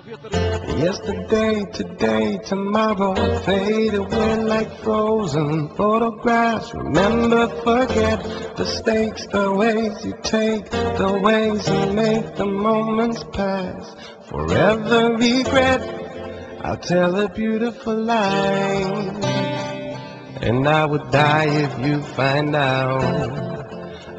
Yesterday, today, tomorrow fade away like frozen photographs. Remember, forget the stakes, the ways you take, the ways you make the moments pass. Forever regret, I'll tell a beautiful lie. And I would die if you find out.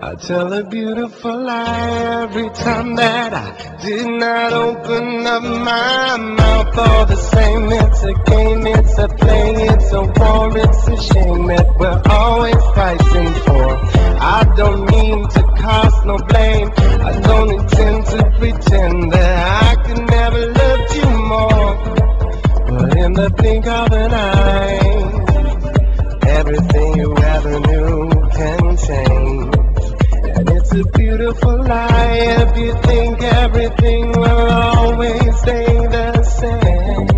I tell a beautiful lie every time that I did not open up my mouth. All the same, it's a game, it's a play, it's a war, it's a shame that we're always fighting for. I don't mean to cast no blame, I don't intend to pretend that I could never love you more. But in the blink of an eye, everything you ever knew can change. It's a beautiful lie if you think everything will always stay the same.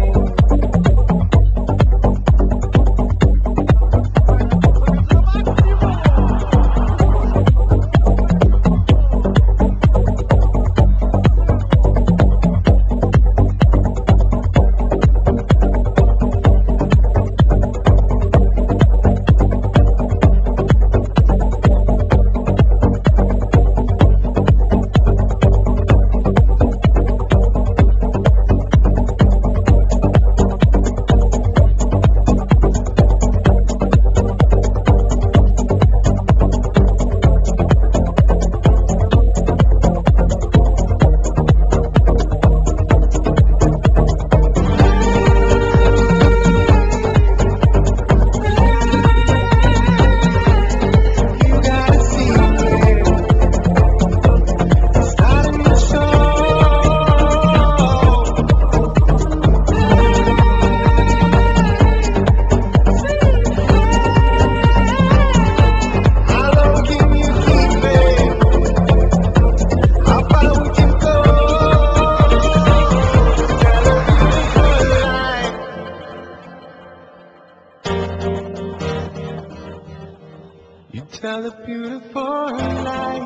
Tell a beautiful lie,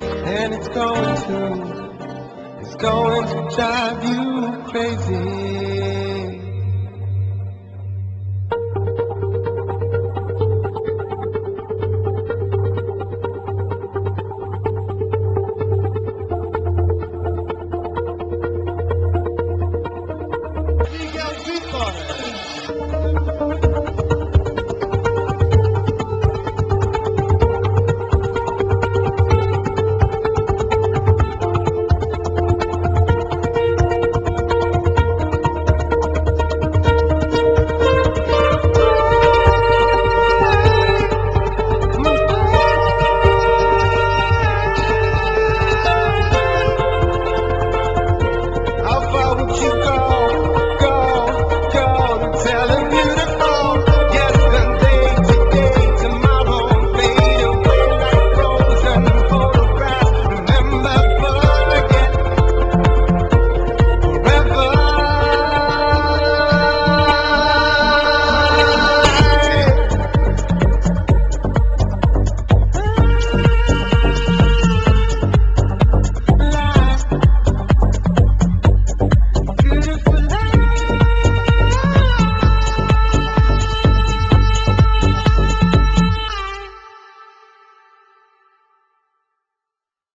and it's going to, it's going to drive you crazy.